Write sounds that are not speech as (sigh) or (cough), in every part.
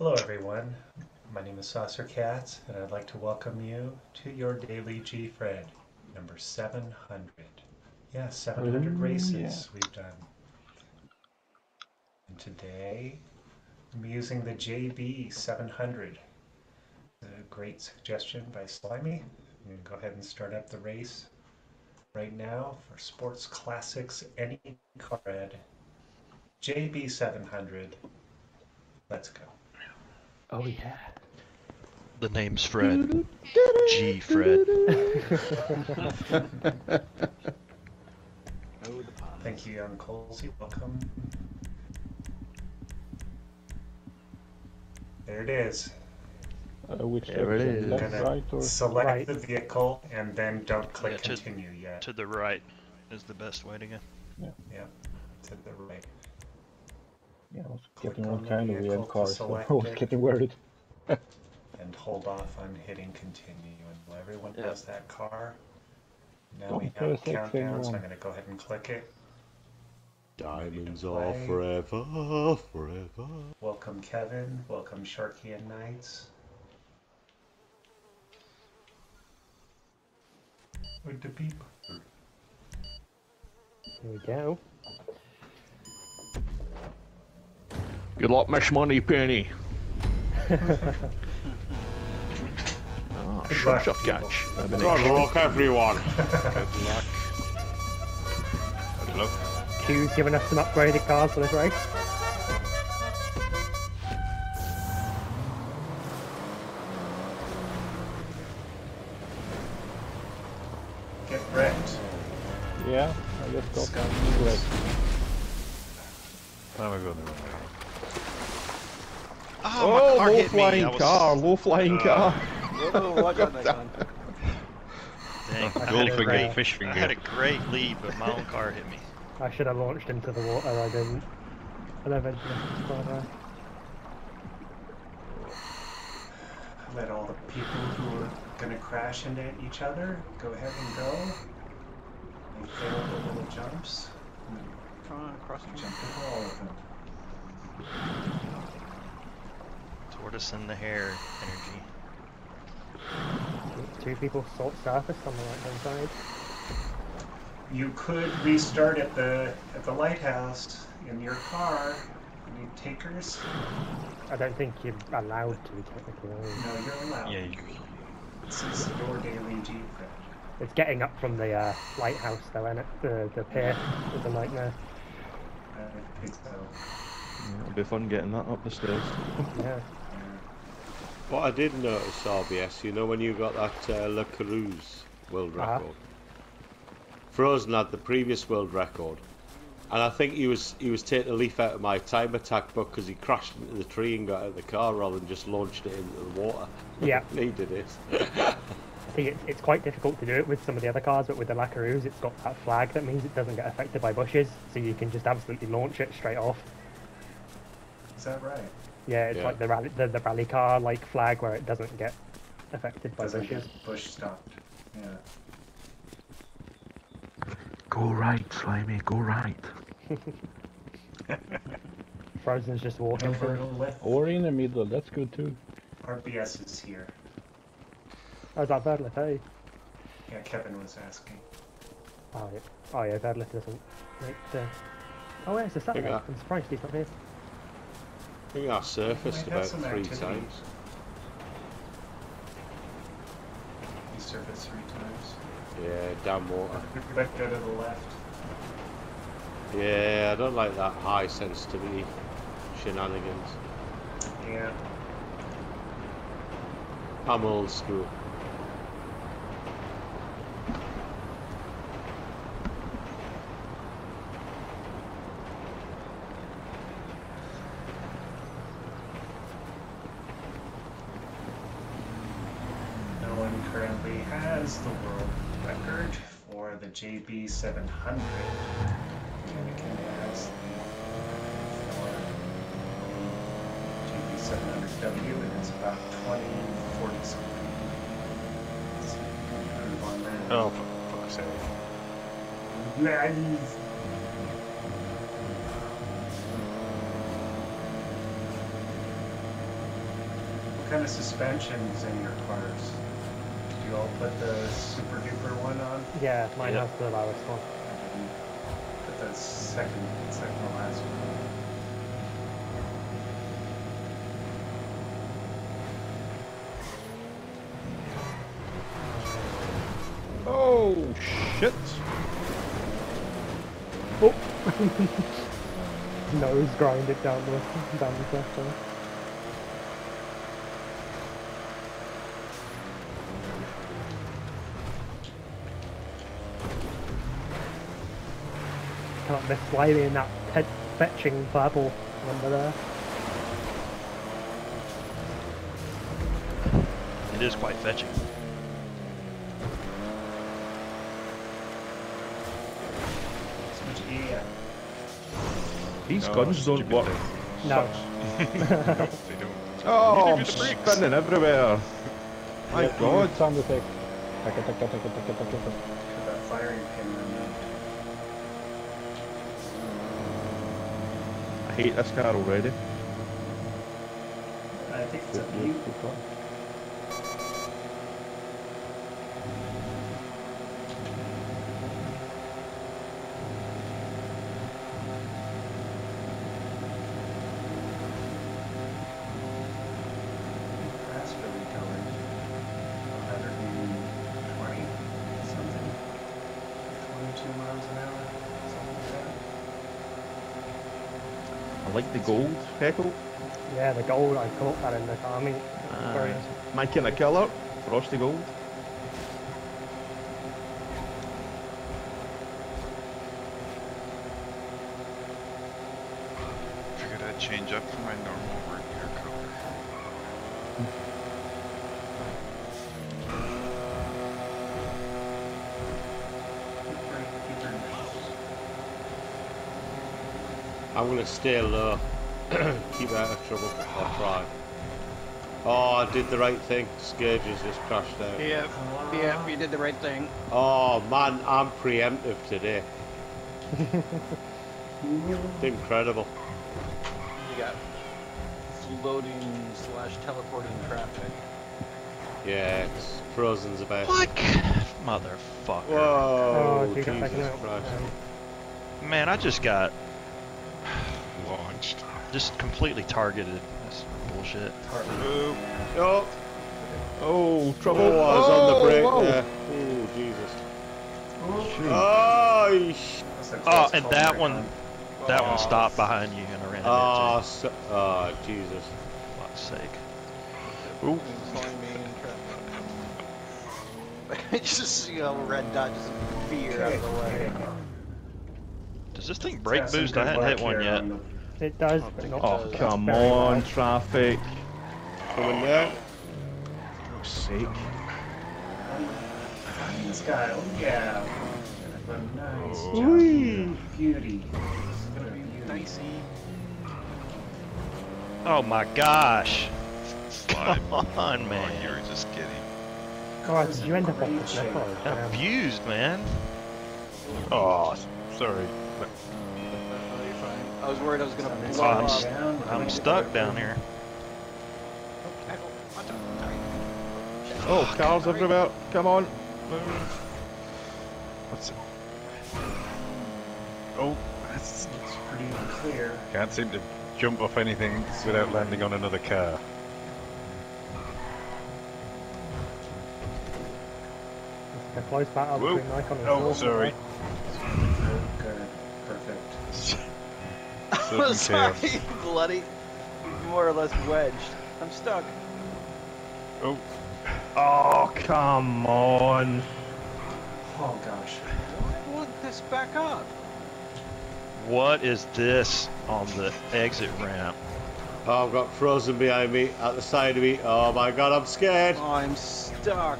Hello, everyone. My name is Saucer Cats, and I'd like to welcome you to your daily G Fred, number 700. Yeah, 700 Ooh, races yeah. we've done. And today, I'm using the JB 700. A great suggestion by Slimy. I'm going to go ahead and start up the race right now for Sports Classics Any Car Red JB 700. Let's go. Oh yeah. The name's Fred. G Fred. Thank you, young Colsey. Welcome. There it is. Uh, which There it direction? is. Left, right, or select Right. the vehicle and then don't click Yeah, to- continue yet. to the right is the best way to go. Yeah, to the right. Yeah, I was Click getting all on the kind of weird to cars, (laughs) so I select was getting worried. And hold off on hitting continue until everyone Yeah. has that car. Now Don't we have a X countdown, so I'm going to go ahead and click it. Diamonds are forever, forever. Welcome, Kevin. Welcome, Sharky and Knights. With the beep. Here we go. Good luck, Miss Moneypenny. (laughs) ah, Good shut luck, up, catch. I've been Good luck, everyone. Good luck. Good luck. Q's giving us some upgraded cars for this race. Get wrecked. Yeah, I just got Scott. right. Now we're going the wrong way. Oh, Oh, my oh, car low hit me. flying was... car, low flying uh, car. Oh, watch out, next. Dang, I, Gold had a finger, great, fish I had a great lead, but my own car hit me. I should have launched into the water, I didn't. And eventually, quite right. Let all the people who are going to crash into each other go ahead and go. They fail the little jumps. Come on, cross You the jump into all of them. Tortoise and the hare energy. Two people salt surface on the right hand side. You could restart at the at the lighthouse in your car. You need takers? I don't think you're allowed to technically. are you? No, you're allowed. Yeah, you, This is your daily G Fred. It's getting up from the uh, lighthouse though, isn't it? The, the pier is a nightmare. I think so. It'll be fun getting that up the stairs. (laughs) Yeah. Yeah. What I did notice, RBS, you know when you got that uh, Le Cruz world Uh-huh. record? Frozen had the previous world record. And I think he was he was taking a leaf out of my time attack book because he crashed into the tree and got out of the car rather than just launched it into the water. Yeah. (laughs) he did it. (laughs) See, it's, it's quite difficult to do it with some of the other cars, but with the Lacroix, it's got that flag that means it doesn't get affected by bushes, so you can just absolutely launch it straight off. Is that right? Yeah, it's Yeah. like the rally, the, the rally car like flag where it doesn't get affected by Doesn't bushes. get bush stopped. Yeah. Go right, Slimy, go right. (laughs) Frozen's just walking Over through. left. Or in the middle, that's good too. RBS is here. Oh, is that Verdlet, hey? Yeah, Kevin was asking. Oh, yeah. Oh, yeah, Verdlet doesn't make the... Oh, yeah, it's a Saturday. Yeah. I'm surprised he's not here. I think I surfaced about three activity. times. He surfaced three times. Yeah, down water. (laughs) Back go to the left. Yeah, I don't like that high sensitivity shenanigans. Yeah. I'm old school. JB700. JB700W, and it's about 20, 40 something. Oh, for fuck's sake. Nice. What kind of suspension is in your cars? Did you all put the super duper one on? Yeah, mine Yep. has the lowest one. Put the second, second to last one. Oh, shit. Oh! Nose grind it down the down the cliff there. Cannot miss Wiley in that head fetching purple number there. It is quite fetching. So much yeah. These No, guns don't work. thing. No. no, (laughs) they don't. Oh, You I'm need to do the brakes. spinning everywhere. My Yeah, god. Sound effect. Firing pin removed. This car already. I think it's a Good, view. good, good one. That's really going. 120 something. 22 miles an hour. Something like I like the gold heckle. Yeah, the gold, I caught that in the army. Very Uh, my kind of colour. Frosty gold. Figured I'd change up from my normal work hair color. that. Keep your nose. I'm gonna stay uh, (clears throat) low. Keep out of trouble. I'll try. Oh, I did the right thing. Scourge has just crashed out. Yep, yep, you did the right thing. Oh man, I'm preemptive today. It's incredible. You got floating slash teleporting traffic. Yeah, it's frozen's about. What? Motherfucker. Whoa, Oh, you got taken Jesus. Christ. Man, I just got Launched. just completely targeted. That's bullshit. Oop. Oh, Oh, trouble. oh, I was on the break whoa. there. Oh, Jesus. Jeez. Oh, yeesh. That's a Oh, and that one, Con. that one Oh. stopped behind you and I ran Oh, into so, oh, Jesus. it. For fuck's sake. Ooh. (laughs) Flaming traffic. just see how red dot just veer out of the way. Does this thing It's brake boost? I hadn't hit one here yet. Um, on the- It does, oh, but not Oh, that's come very on, loud. traffic. Coming there. For sake. This guy, oh yeah. A nice Oh. jump. Whee. Beauty. It's gonna be beauty. Dicey. Oh my gosh. Slide. Come on, Oh, man. you were just kidding. God, did you end up off the cliff shape. or? Got abused, man. Oh, sorry. But Oh, you're fine. I was worried I was gonna It's blow I'm up. s- down, I'm stuck down here. Oh, echo. up out. Sorry. Oh, cars everywhere. Come on. what's it? Oh, that's, It's pretty clear. can't seem to jump off anything without landing on another car. a close battle Whoa. between Nikon and Oh, sorry. Good, good, perfect. Sudden (laughs) sorry, (laughs) bloody. More or less wedged. I'm stuck. Oh, Oh, come on. Oh gosh. Why would this back up? What is this on the exit ramp? Oh, I've got frozen behind me, at the side of me. Oh my god, I'm scared. Oh, I'm stuck.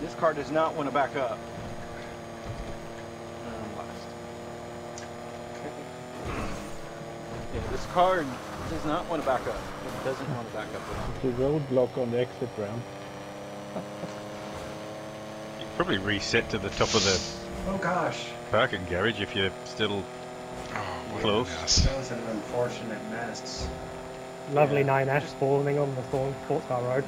This car does not want to back up. I'm last. Yeah, this car does not want to back up. It doesn't want to back up at all. The roadblock on the exit ramp. you probably reset to the top of the Oh gosh. parking garage if you're still Yeah, close. That was an unfortunate mess. Lovely Yeah. 9S spawning on the Thorn Sports Car Road.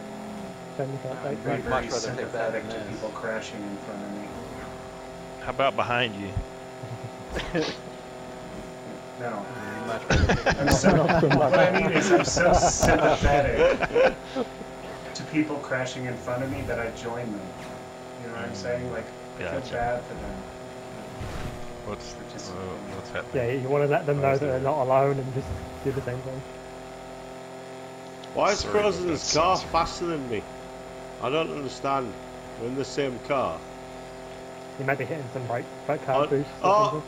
Then you can't I'm take very, much very rather take sympathetic to people crashing in front of me. How about behind you? (laughs) No. Much rather I'm so, what I mean is I'm so sympathetic to people crashing in front of me that I join them. You know what I'm saying? Like, I feel Gotcha. bad for them. What's Which is- uh, what's happening? Yeah, you want to let them know that they're not alone and just do the same thing. Why is Sorry, Frozen's car that's- faster than me? I don't understand. We're in the same car. You might be hitting some brake, brake car Oh, boosts or oh.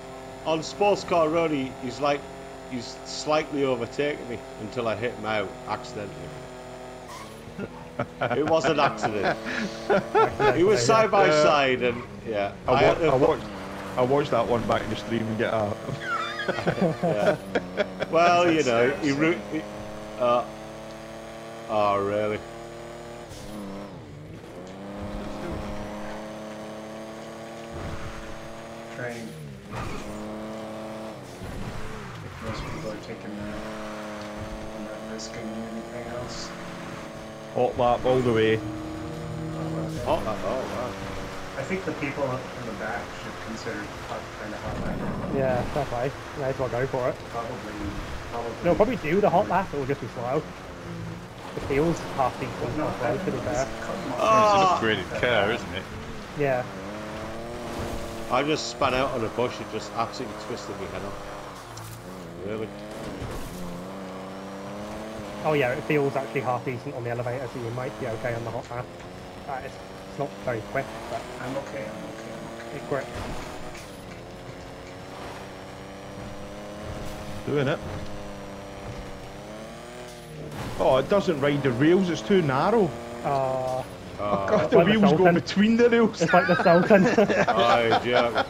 Something. On Sports Car Road, he, he's like, he's slightly overtaken me until I hit him out accidentally. it was an accident. he was side by Yeah. side, and yeah. I, wa- had I watched. I watched that one back in the stream and get out. yeah. Well, you know, he, so- he uh, Oh, really? Train. If most people are taking that, I'm not risking anything else. Hot lap all the way. Oh, oh, wow. I think the people up in the back should consider hot, kind of hot lap. Yeah, fair play. May as well go for it. Probably, probably. They'll probably do the hot lap, it will just be slow. It feels half decent Not off road, to be fair. Come on. Ah! It's an upgraded car, isn't it? Yeah, I just spun out on a bush and just absolutely twisted my head off. Really? Oh yeah, it feels actually half decent on the elevator, so you might be okay on the hot lap. Uh, it's, it's not very quick, but I'm okay, I'm okay, I'm okay. it's great. Doing it. Oh, it doesn't ride the rails. It's too narrow. Uh, Uh, God, the like the wheels go between the rails. it's like the Sultan. (laughs) oh, joke.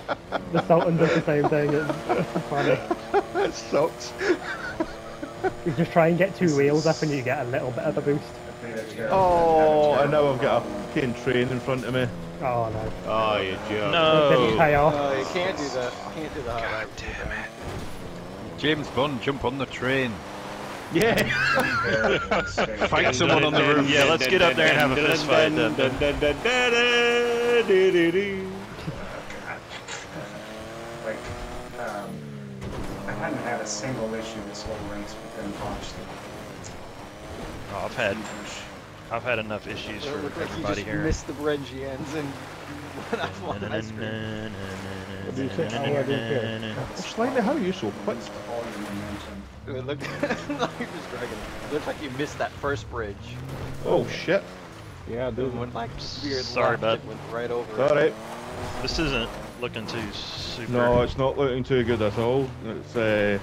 the Sultan does the same thing. It's, it's funny. (laughs) it sucks. You just try and get two wheels up and you get a little bit of a boost. I've made a terrible- Oh, I've had a and now I've got a fucking train in front of me. Oh no. Oh, you joke. It No. pay off. Oh, you can't do that. You can't do the hot lap. damn it. James Bond, jump on the train. Yeah. (laughs) Fight someone on the roof. Yeah, let's get up there and have a fist fight then. like, um, I hadn't had a single issue this whole race, but then watched it. Oh, I've had I've had enough issues It for looked like you everybody just here. missed the Brengians and (laughs) went off on ice cream. What do you say? Oh, I didn't hear. Slightly, how are you so quick? Just all your momentum. It looked (laughs) like you're just dragging. It looked like you missed that first bridge. Oh shit. Yeah, dude. went like weird Sorry, bud. Went right over. it. Alright. This isn't looking too super. No, it's not looking too good at all. It's uh,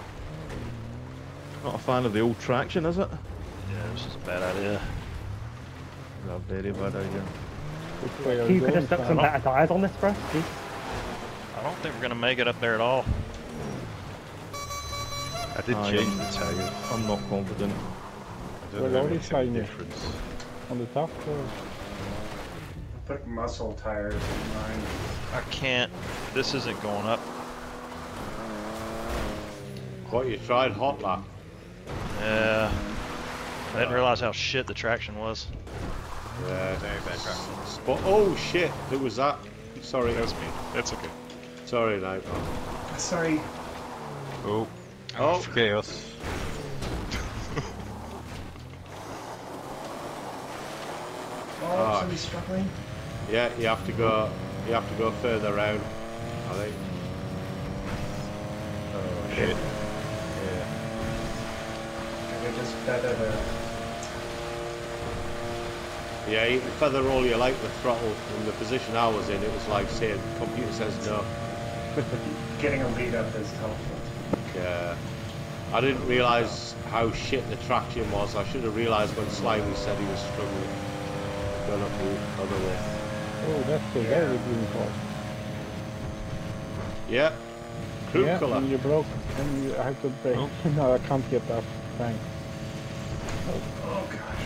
not a fan of the old traction, is it? Yeah, this is a bad idea. A very bad idea. Which You could have stuck some better tyres on this, bro. Jeez. I don't think we're gonna make it up there at all. I did Ah, change the tyres. I'm not confident. I don't Well, know all if it these makes any difference. On the top? Or... Put muscle tires in mine. I can't. This isn't going up. What, you tried hot lap? Yeah. I didn't realize how shit the traction was. Yeah. Very bad traction. Spot. Oh shit, who was that? Sorry. That was me. That's okay. Sorry, Night. Sorry. Oh. Oh. Chaos. Oh, Ah. somebody's struggling. Yeah, you have to go. You have to go further round. I think. Oh shit. Yeah. Maybe just better to Yeah, you can feather roll you like the throttle. In the position I was in, it was like saying, computer says no. (laughs) getting a lead up is helpful. Yeah. I didn't realise how shit the traction was. I should have realised when Slimy said he was struggling. Going up the other way. Oh, that's a very green car. Yeah. Crew yeah, colour. and you broke, and you I have to brake. Oh. (laughs) no, I can't get up. Thanks. Oh gosh.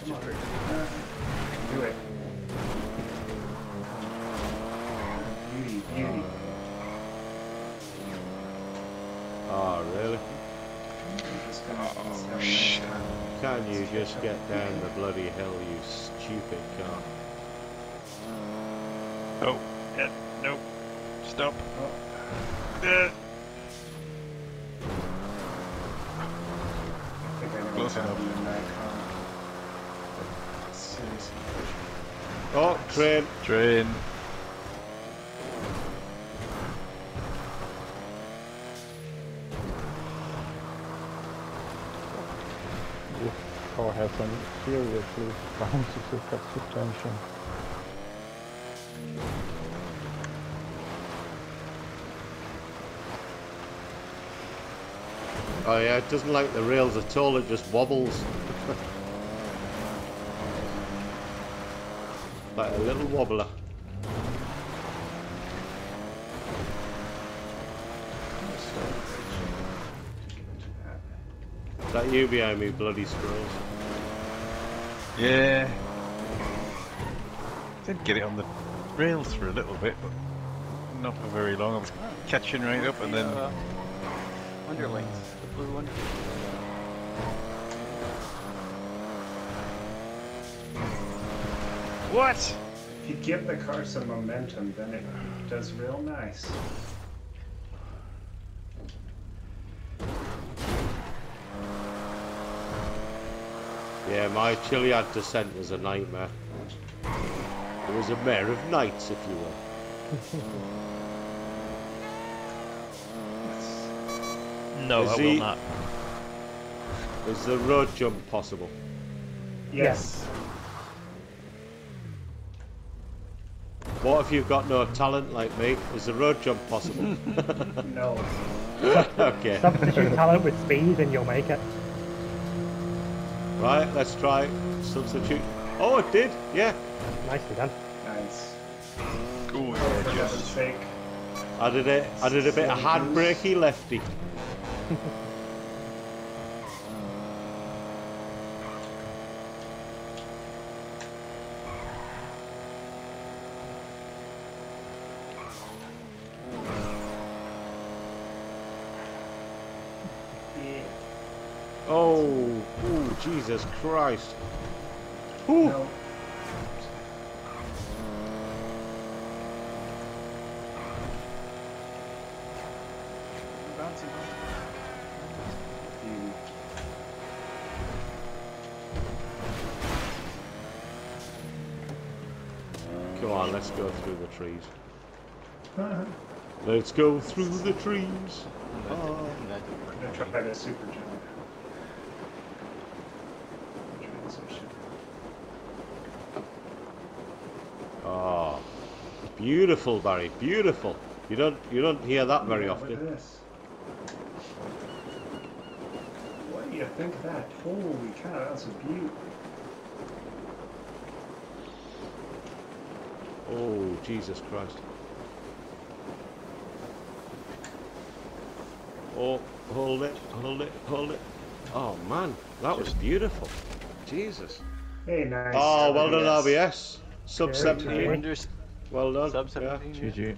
Come on. Uh, Do it. Oh, really? I'm just gonna Oh, let's have a nice shit. time. Can you just get down the bloody hill, you stupid car? Oh, yeah, no. Stop. Oh, Uh, I think I know Close what's enough. happening in Nikon. Seriously. Oh, train. Train. Has some seriously bouncy suspension. Oh yeah, it doesn't like the rails at all, it just wobbles. (laughs) like a little wobbler. Is that you behind me, bloody squirrels? Yeah. Did get it on the rails for a little bit, but not for very long. I was catching right up and then. uh, underlings, the blue one. What? If you give the car some momentum, then it does real nice. Yeah, my Chiliad descent was a nightmare. It was a mare of nights, if you will. No, Is I will he- not. Is the road jump possible? Yes. What if you've got no talent like me? Is the road jump possible? (laughs) No. (laughs) okay. Substitute talent with speed and you'll make it. Right, let's try substitute. Oh, it did. Yeah. Nicely done. Nice. Yeah, for heaven's just. sake. I did it. I did a bit of handbrakey lefty. (laughs) Yeah. Oh, ooh, Jesus Christ. Ooh. No. Come on, let's go through the trees. (laughs) Let's go through the trees. I'm gonna try the super jump. Transition. Oh, beautiful, Barry. Beautiful. You don't you don't hear that very Yeah, often. at. What do you think of that? Holy cow, that's a beaut. Oh, Jesus Christ. Oh, hold it, hold it, hold it. Oh man, that was beautiful. Jesus. Hey, nice. Oh, well done, RBS. RBS. Sub Yeah, 17. Unders- Well done. sub Yeah. 17. yeah. GG.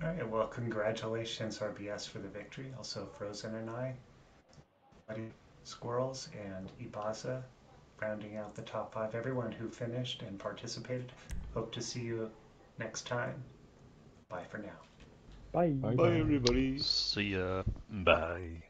All right, well, congratulations, RBS, for the victory. Also, Frozen and I, Buddy Squirrels, and Ibaza, rounding out the top five. Everyone who finished and participated. Hope to see you next time. Bye for now. Bye. Bye. Bye, everybody. See ya. Bye.